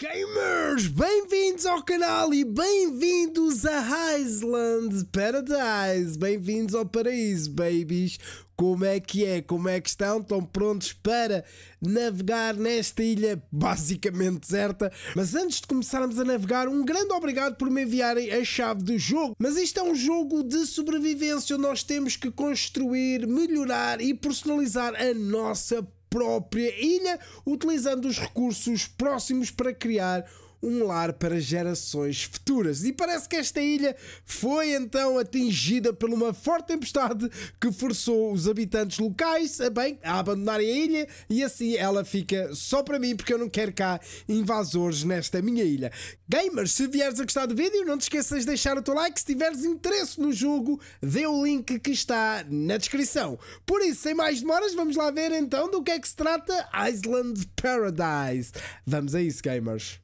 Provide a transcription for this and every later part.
Gamers, bem-vindos ao canal e bem-vindos a Island Paradise. Bem-vindos ao paraíso, babies. Como é que é? Como é que estão? Estão prontos para navegar nesta ilha basicamente deserta? Mas antes de começarmos a navegar, um grande obrigado por me enviarem a chave do jogo. Mas isto é um jogo de sobrevivência onde nós temos que construir, melhorar e personalizar a nossa própria ilha, utilizando os recursos próximos para criar um lar para gerações futuras. E parece que esta ilha foi então atingida por uma forte tempestade que forçou os habitantes locais a, bem, a abandonarem a ilha e assim ela fica só para mim porque eu não quero cá invasores nesta minha ilha. Gamers, se vieres a gostar do vídeo, não te esqueças de deixar o teu like. Se tiveres interesse no jogo, vê o link que está na descrição. Por isso, sem mais demoras, vamos lá ver então do que é que se trata Island Paradise. Vamos a isso, gamers.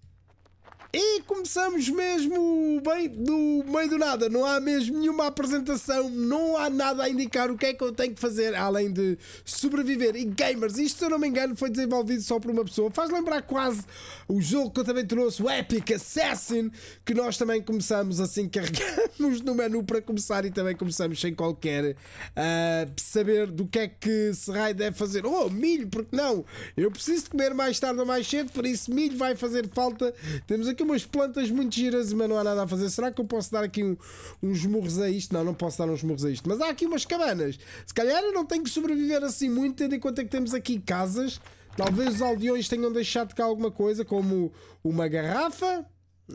E começamos mesmo bem do meio do nada, não há mesmo nenhuma apresentação, não há nada a indicar o que é que eu tenho que fazer além de sobreviver. E gamers, isto se eu não me engano foi desenvolvido só por uma pessoa, faz lembrar quase o jogo que eu também trouxe, o Epic Assassin, que nós também começamos assim, carregamos no menu para começar e também começamos sem qualquer uh, saber do que é que Serrai deve fazer. Oh, milho, porque não? Eu preciso comer mais tarde ou mais cedo, por isso milho vai fazer falta. Temos aqui umas plantas muito giras, mas não há nada a fazer. Será que eu posso dar aqui um, uns murros a isto? Não, não posso dar uns murros a isto. Mas há aqui umas cabanas. Se calhar eu não tenho que sobreviver assim muito, tendo em conta que temos aqui casas. Talvez os aldeões tenham deixado cá alguma coisa, como uma garrafa,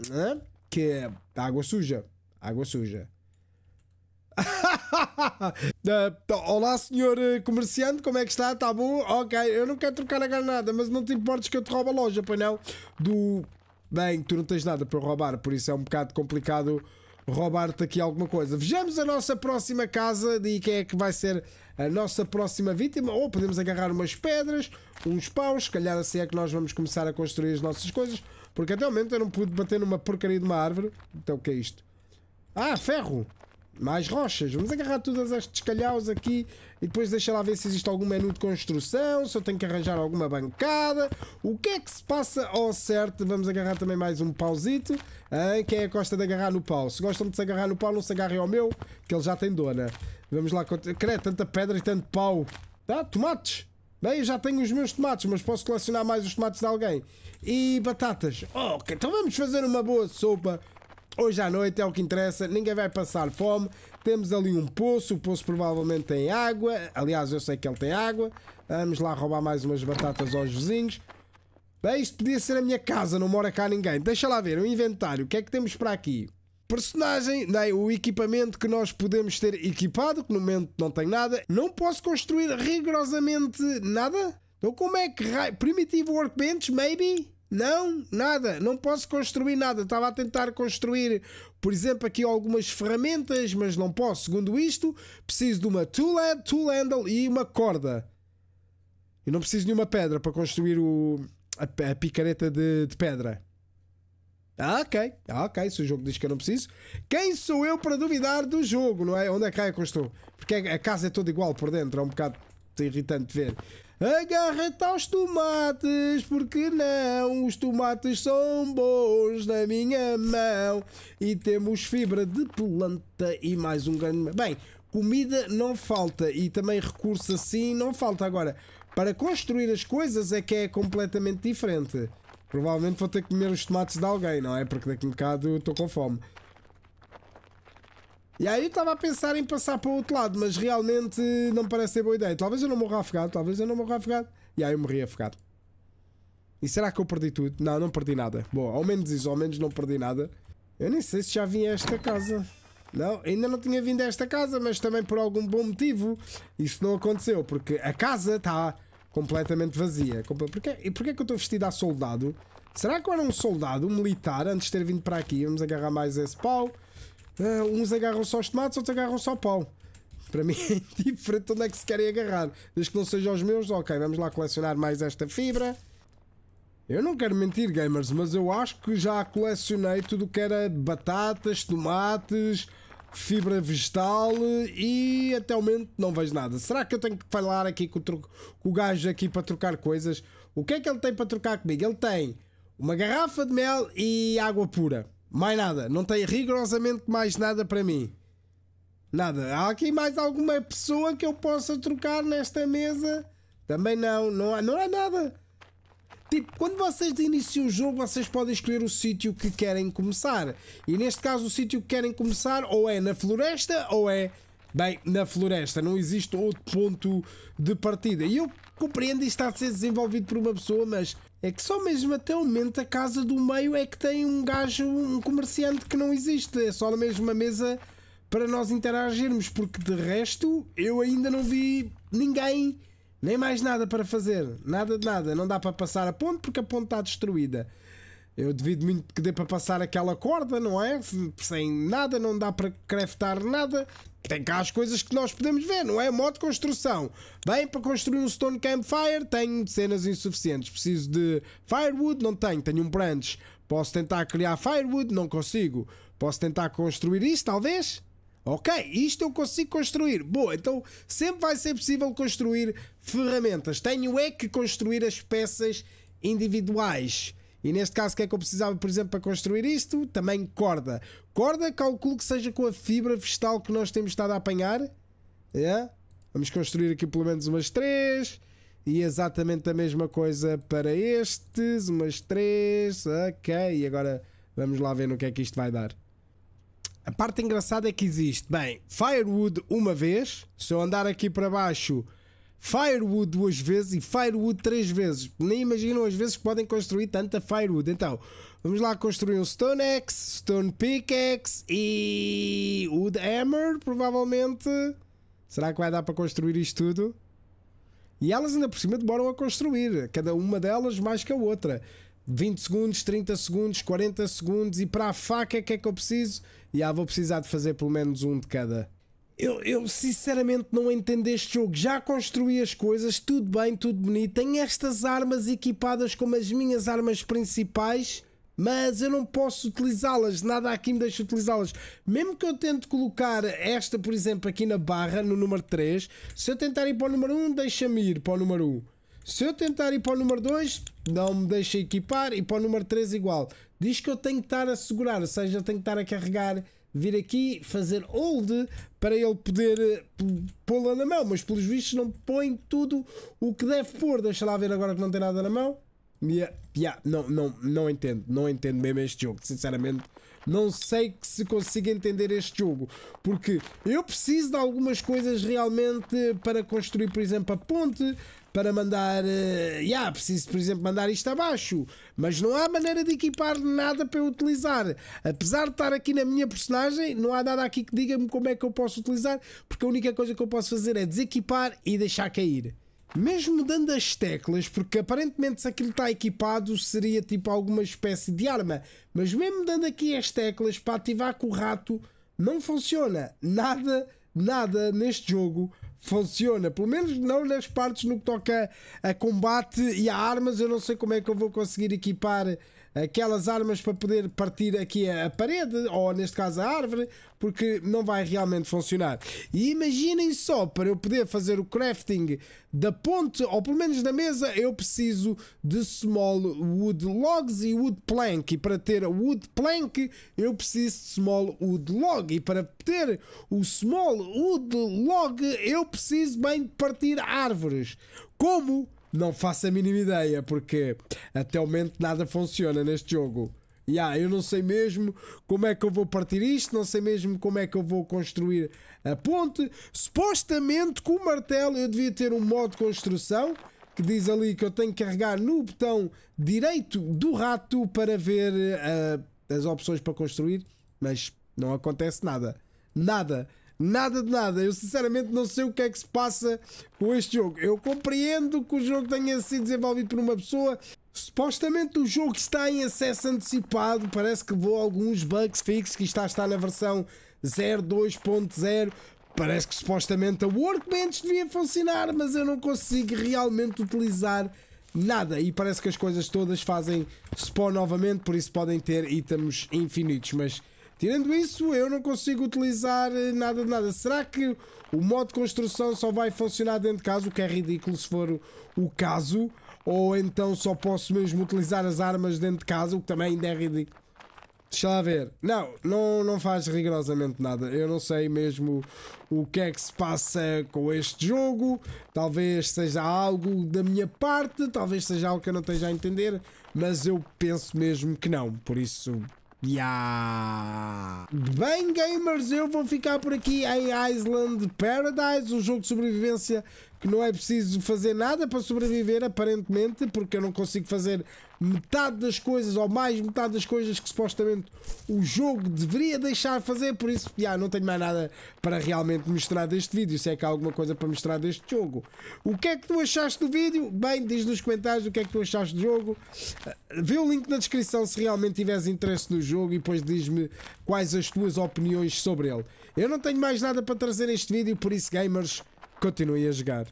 né? que é água suja. Água suja. uh, olá, senhor eh, comerciante, como é que está? Está bom? Ok, eu não quero trocar a granada, mas não te importes que eu te roubo a loja, pois não? Do bem, tu não tens nada para roubar, por isso é um bocado complicado roubar-te aqui alguma coisa. Vejamos a nossa próxima casa e quem é que vai ser a nossa próxima vítima. Ou podemos agarrar umas pedras, uns paus, se calhar assim é que nós vamos começar a construir as nossas coisas. Porque até o momento eu não pude bater numa porcaria de uma árvore. Então o que é isto? Ah, ferro! Mais rochas. Vamos agarrar todas estes calhaus aqui e depois deixa lá ver se existe algum menu de construção, se eu tenho que arranjar alguma bancada. O que é que se passa ao certo? Vamos agarrar também mais um pauzito. Hein? Quem é que gosta de agarrar no pau? Se gostam de se agarrar no pau, não se agarrem ao meu, que ele já tem dona. Vamos lá. Credo, tanta pedra e tanto pau. Tá? Tomates. Bem, eu já tenho os meus tomates, mas posso colecionar mais os tomates de alguém. E batatas. Oh, ok, então vamos fazer uma boa sopa Hoje à noite é o que interessa, ninguém vai passar fome. Temos ali um poço, o poço provavelmente tem água. Aliás, eu sei que ele tem água. Vamos lá roubar mais umas batatas aos vizinhos. Bem, isto podia ser a minha casa, não mora cá ninguém. Deixa lá ver, o inventário, o que é que temos para aqui? Personagem, né, o equipamento que nós podemos ter equipado, que no momento não tem nada. Não posso construir rigorosamente nada? Então como é que... Primitive Workbench, maybe? Não, nada, não posso construir nada. Estava a tentar construir, por exemplo, aqui algumas ferramentas, mas não posso. Segundo isto, preciso de uma tool, head, tool handle e uma corda. E não preciso de uma pedra para construir o, a, a picareta de, de pedra. Ah, ok, ah, ok. Se o jogo diz que eu não preciso, quem sou eu para duvidar do jogo, não é? Onde é que eu construo? Porque a casa é toda igual por dentro, é um bocado irritante ver. Agarra-te aos tomates, porque não? Os tomates são bons na minha mão. E temos fibra de planta e mais um grande. Bem, comida não falta e também recurso assim não falta. Agora, para construir as coisas é que é completamente diferente. Provavelmente vou ter que comer os tomates de alguém, não é? Porque daqui a um bocado estou com fome. E aí estava a pensar em passar para o outro lado, mas realmente não parece ser boa ideia. Talvez eu não morra afogado, talvez eu não morra afogado. E aí eu morri afogado. E será que eu perdi tudo? Não, não perdi nada. Bom, ao menos isso, ao menos não perdi nada. Eu nem sei se já vim a esta casa. Não, ainda não tinha vindo a esta casa, mas também por algum bom motivo isso não aconteceu, porque a casa está completamente vazia. Porquê, e porquê que eu estou vestido a soldado? Será que eu era um soldado, um militar, antes de ter vindo para aqui? Vamos agarrar mais esse pau. Uh, uns agarram só os tomates, outros agarram só o pau. Para mim é diferente onde é que se querem agarrar. Desde que não sejam os meus, ok, vamos lá colecionar mais esta fibra. Eu não quero mentir, gamers, mas eu acho que já colecionei tudo o que era batatas, tomates, fibra vegetal e até o momento não vejo nada. Será que eu tenho que falar aqui com o, com o gajo aqui para trocar coisas? O que é que ele tem para trocar comigo? Ele tem uma garrafa de mel e água pura. Mais nada. Não tem rigorosamente mais nada para mim. Nada. Há aqui mais alguma pessoa que eu possa trocar nesta mesa? Também não. Não há, não há nada. Tipo, quando vocês iniciam o jogo, vocês podem escolher o sítio que querem começar. E neste caso, o sítio que querem começar ou é na floresta ou é. Bem, na floresta. Não existe outro ponto de partida. E eu compreendo isto está a ser desenvolvido por uma pessoa, mas é que só mesmo até o momento a casa do meio é que tem um gajo, um comerciante que não existe. É só a mesma mesa para nós interagirmos, porque de resto eu ainda não vi ninguém nem mais nada para fazer. Nada de nada. Não dá para passar a ponte porque a ponte está destruída. Eu devido muito que dê para passar aquela corda, não é? Sem nada, não dá para craftar nada. Tem cá as coisas que nós podemos ver, não é? Modo de construção. Bem, para construir um Stone Campfire tenho cenas insuficientes. Preciso de Firewood, não tenho. Tenho um branch. Posso tentar criar Firewood, não consigo. Posso tentar construir isto, talvez? Ok, isto eu consigo construir. Boa, então sempre vai ser possível construir ferramentas. Tenho é que construir as peças individuais. E neste caso, o que é que eu precisava, por exemplo, para construir isto? Também corda. Corda, calculo que seja com a fibra vegetal que nós temos estado a apanhar. É? Vamos construir aqui pelo menos umas três. E exatamente a mesma coisa para estes. Umas três. Ok, e agora vamos lá ver no que é que isto vai dar. A parte engraçada é que existe, bem, Firewood uma vez, se eu andar aqui para baixo, Firewood duas vezes e Firewood três vezes. Nem imaginam as vezes que podem construir tanta Firewood. Então, vamos lá construir um Stone Axe, Stone Pickaxe e Wood Hammer, provavelmente. Será que vai dar para construir isto tudo? E elas ainda por cima demoram a construir, cada uma delas mais que a outra. 20 segundos, 30 segundos, 40 segundos e para a faca que é que eu preciso? E ah, vou precisar de fazer pelo menos um de cada. Eu, eu sinceramente não entendo este jogo. Já construí as coisas, tudo bem, tudo bonito. Tenho estas armas equipadas como as minhas armas principais, mas eu não posso utilizá-las. Nada aqui me deixa utilizá-las. Mesmo que eu tente colocar esta, por exemplo, aqui na barra, no número 3, se eu tentar ir para o número 1, deixa-me ir para o número 1. Se eu tentar ir para o número 2, não me deixa equipar e para o número 3 igual. Diz que eu tenho que estar a segurar, ou seja, eu tenho que estar a carregar, vir aqui, fazer hold para ele poder eh, pô-la na mão, mas pelos vistos não põe tudo o que deve pôr. Deixa lá ver agora que não tem nada na mão. Yeah, yeah, não, não, não entendo, não entendo mesmo este jogo, sinceramente. Não sei se consigo entender este jogo, porque eu preciso de algumas coisas realmente para construir, por exemplo, a ponte, para mandar. Uh, yeah, preciso, por exemplo, mandar isto abaixo. Mas não há maneira de equipar nada para eu utilizar. Apesar de estar aqui na minha personagem, não há nada aqui que diga-me como é que eu posso utilizar, porque a única coisa que eu posso fazer é desequipar e deixar cair. Mesmo dando as teclas, porque aparentemente se aquilo está equipado seria tipo alguma espécie de arma, mas mesmo dando aqui as teclas para ativar com o rato, não funciona. Nada, nada neste jogo funciona. Pelo menos não nas partes no que toca a combate e a armas. Eu não sei como é que eu vou conseguir equipar aquelas armas para poder partir aqui a parede, ou neste caso a árvore, porque não vai realmente funcionar. E imaginem só, para eu poder fazer o crafting da ponte, ou pelo menos da mesa, eu preciso de small wood logs e wood plank. E para ter wood plank, eu preciso de small wood log. E para ter o small wood log, eu preciso bem de partir árvores. Como? Não faço a mínima ideia, porque até o momento nada funciona neste jogo. Yeah, eu não sei mesmo como é que eu vou partir isto, não sei mesmo como é que eu vou construir a ponte. Supostamente com o martelo eu devia ter um modo de construção que diz ali que eu tenho que carregar no botão direito do rato para ver uh, as opções para construir, mas não acontece nada. Nada. Nada de nada. Eu sinceramente não sei o que é que se passa com este jogo. Eu compreendo que o jogo tenha sido desenvolvido por uma pessoa. Supostamente o jogo está em acesso antecipado. Parece que levou alguns bugs fixos que está, está na versão 0.2.0. Parece que supostamente a Workbench devia funcionar, mas eu não consigo realmente utilizar nada. E parece que as coisas todas fazem spawn novamente, por isso podem ter itens infinitos. Mas Tirando isso, eu não consigo utilizar eh, nada de nada. Será que o modo de construção só vai funcionar dentro de casa? O que é ridículo se for o caso. ou então só posso mesmo utilizar as armas dentro de casa, o que também ainda é ridículo. Deixa lá ver. Não, não, não faz rigorosamente nada. Eu não sei mesmo o que é que se passa com este jogo. Talvez seja algo da minha parte, talvez seja algo que eu não esteja a entender, mas eu penso mesmo que não. Por isso, Yeah. Bem, gamers, eu vou ficar por aqui em Island Paradise, um jogo de sobrevivência que não é preciso fazer nada para sobreviver, aparentemente, porque eu não consigo fazer metade das coisas, ou mais metade das coisas que supostamente o jogo deveria deixar fazer, por isso, já, não tenho mais nada para realmente mostrar deste vídeo, se é que há alguma coisa para mostrar deste jogo. O que é que tu achaste do vídeo? Bem, diz nos comentários o que é que tu achaste do jogo. Vê o link na descrição se realmente tiveres interesse no jogo e depois diz-me quais as tuas opiniões sobre ele. Eu não tenho mais nada para trazer neste vídeo, por isso, gamers, continuem a jogar.